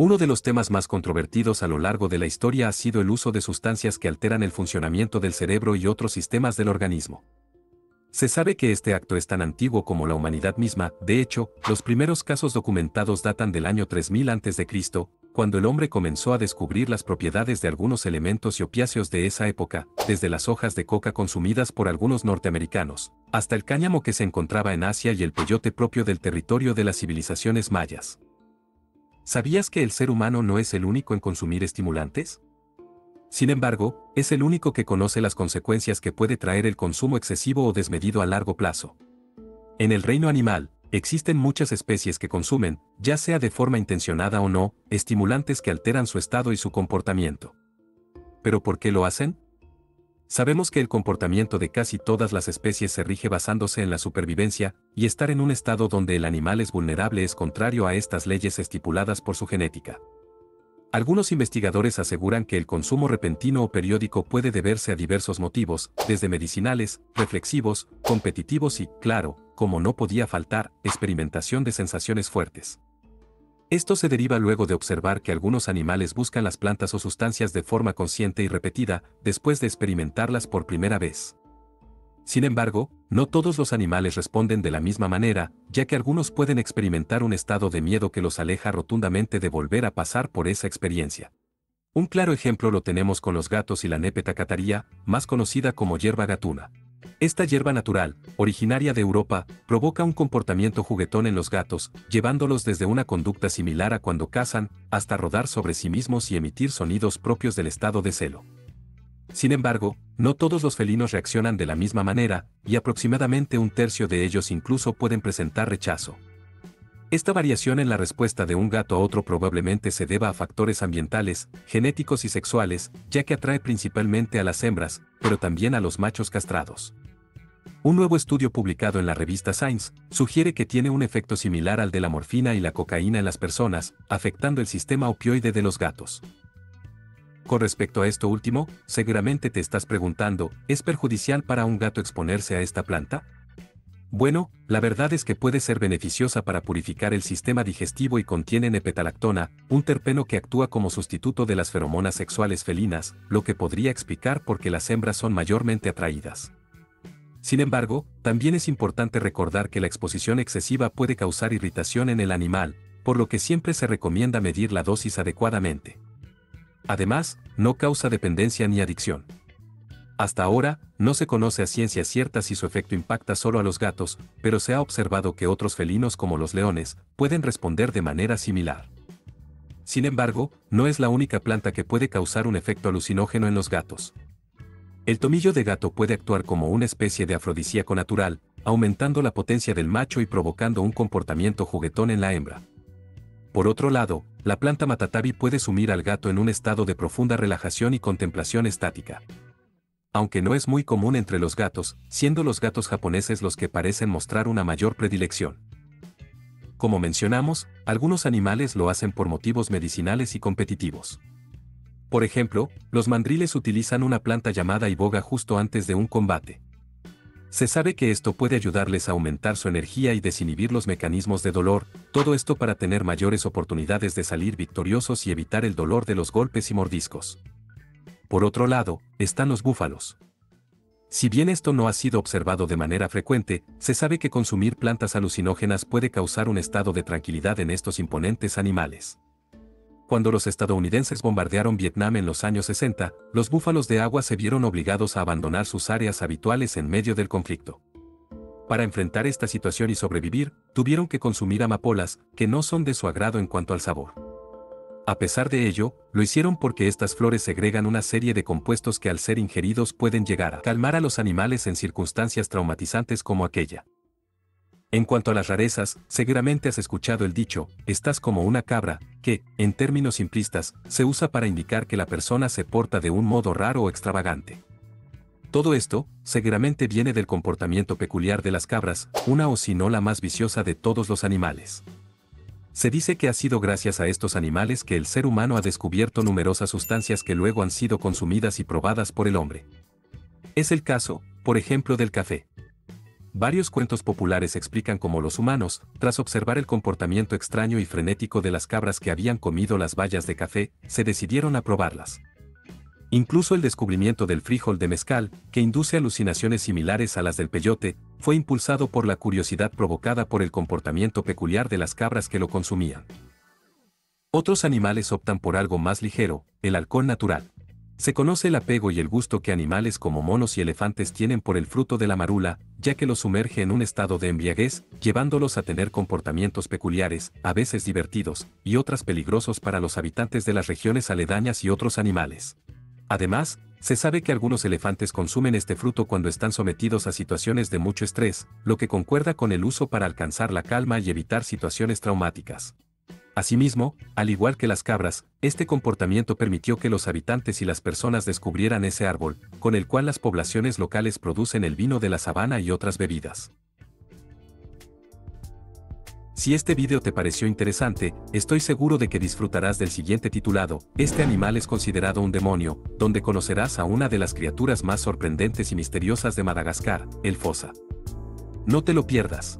Uno de los temas más controvertidos a lo largo de la historia ha sido el uso de sustancias que alteran el funcionamiento del cerebro y otros sistemas del organismo. Se sabe que este acto es tan antiguo como la humanidad misma, de hecho, los primeros casos documentados datan del año 3000 a.C., cuando el hombre comenzó a descubrir las propiedades de algunos elementos y opiáceos de esa época, desde las hojas de coca consumidas por algunos norteamericanos, hasta el cáñamo que se encontraba en Asia y el peyote propio del territorio de las civilizaciones mayas. ¿Sabías que el ser humano no es el único en consumir estimulantes? Sin embargo, es el único que conoce las consecuencias que puede traer el consumo excesivo o desmedido a largo plazo. En el reino animal, existen muchas especies que consumen, ya sea de forma intencionada o no, estimulantes que alteran su estado y su comportamiento. ¿Pero por qué lo hacen? Sabemos que el comportamiento de casi todas las especies se rige basándose en la supervivencia, y estar en un estado donde el animal es vulnerable es contrario a estas leyes estipuladas por su genética. Algunos investigadores aseguran que el consumo repentino o periódico puede deberse a diversos motivos, desde medicinales, reflexivos, competitivos y, claro, como no podía faltar, experimentación de sensaciones fuertes. Esto se deriva luego de observar que algunos animales buscan las plantas o sustancias de forma consciente y repetida, después de experimentarlas por primera vez. Sin embargo, no todos los animales responden de la misma manera, ya que algunos pueden experimentar un estado de miedo que los aleja rotundamente de volver a pasar por esa experiencia. Un claro ejemplo lo tenemos con los gatos y la népeta cataría, más conocida como hierba gatuna. Esta hierba natural, originaria de Europa, provoca un comportamiento juguetón en los gatos, llevándolos desde una conducta similar a cuando cazan, hasta rodar sobre sí mismos y emitir sonidos propios del estado de celo. Sin embargo, no todos los felinos reaccionan de la misma manera, y aproximadamente un tercio de ellos incluso pueden presentar rechazo. Esta variación en la respuesta de un gato a otro probablemente se deba a factores ambientales, genéticos y sexuales, ya que atrae principalmente a las hembras, pero también a los machos castrados. Un nuevo estudio publicado en la revista Science sugiere que tiene un efecto similar al de la morfina y la cocaína en las personas, afectando el sistema opioide de los gatos. Con respecto a esto último, seguramente te estás preguntando, ¿es perjudicial para un gato exponerse a esta planta? Bueno, la verdad es que puede ser beneficiosa para purificar el sistema digestivo y contiene nepetalactona, un terpeno que actúa como sustituto de las feromonas sexuales felinas, lo que podría explicar por qué las hembras son mayormente atraídas. Sin embargo, también es importante recordar que la exposición excesiva puede causar irritación en el animal, por lo que siempre se recomienda medir la dosis adecuadamente. Además, no causa dependencia ni adicción. Hasta ahora, no se conoce a ciencia cierta si su efecto impacta solo a los gatos, pero se ha observado que otros felinos como los leones pueden responder de manera similar. Sin embargo, no es la única planta que puede causar un efecto alucinógeno en los gatos. El tomillo de gato puede actuar como una especie de afrodisíaco natural, aumentando la potencia del macho y provocando un comportamiento juguetón en la hembra. Por otro lado, la planta matatabi puede sumir al gato en un estado de profunda relajación y contemplación estática aunque no es muy común entre los gatos, siendo los gatos japoneses los que parecen mostrar una mayor predilección. Como mencionamos, algunos animales lo hacen por motivos medicinales y competitivos. Por ejemplo, los mandriles utilizan una planta llamada iboga justo antes de un combate. Se sabe que esto puede ayudarles a aumentar su energía y desinhibir los mecanismos de dolor, todo esto para tener mayores oportunidades de salir victoriosos y evitar el dolor de los golpes y mordiscos. Por otro lado, están los búfalos. Si bien esto no ha sido observado de manera frecuente, se sabe que consumir plantas alucinógenas puede causar un estado de tranquilidad en estos imponentes animales. Cuando los estadounidenses bombardearon Vietnam en los años 60, los búfalos de agua se vieron obligados a abandonar sus áreas habituales en medio del conflicto. Para enfrentar esta situación y sobrevivir, tuvieron que consumir amapolas, que no son de su agrado en cuanto al sabor. A pesar de ello, lo hicieron porque estas flores segregan una serie de compuestos que al ser ingeridos pueden llegar a calmar a los animales en circunstancias traumatizantes como aquella. En cuanto a las rarezas, seguramente has escuchado el dicho, estás como una cabra, que, en términos simplistas, se usa para indicar que la persona se porta de un modo raro o extravagante. Todo esto, seguramente viene del comportamiento peculiar de las cabras, una o si no la más viciosa de todos los animales. Se dice que ha sido gracias a estos animales que el ser humano ha descubierto numerosas sustancias que luego han sido consumidas y probadas por el hombre. Es el caso, por ejemplo, del café. Varios cuentos populares explican cómo los humanos, tras observar el comportamiento extraño y frenético de las cabras que habían comido las bayas de café, se decidieron a probarlas. Incluso el descubrimiento del frijol de mezcal, que induce alucinaciones similares a las del peyote, fue impulsado por la curiosidad provocada por el comportamiento peculiar de las cabras que lo consumían. Otros animales optan por algo más ligero, el alcohol natural. Se conoce el apego y el gusto que animales como monos y elefantes tienen por el fruto de la marula, ya que los sumerge en un estado de embriaguez, llevándolos a tener comportamientos peculiares, a veces divertidos, y otras peligrosos para los habitantes de las regiones aledañas y otros animales. Además, se sabe que algunos elefantes consumen este fruto cuando están sometidos a situaciones de mucho estrés, lo que concuerda con el uso para alcanzar la calma y evitar situaciones traumáticas. Asimismo, al igual que las cabras, este comportamiento permitió que los habitantes y las personas descubrieran ese árbol, con el cual las poblaciones locales producen el vino de la sabana y otras bebidas. Si este video te pareció interesante, estoy seguro de que disfrutarás del siguiente titulado, Este animal es considerado un demonio, donde conocerás a una de las criaturas más sorprendentes y misteriosas de Madagascar, el fosa. No te lo pierdas.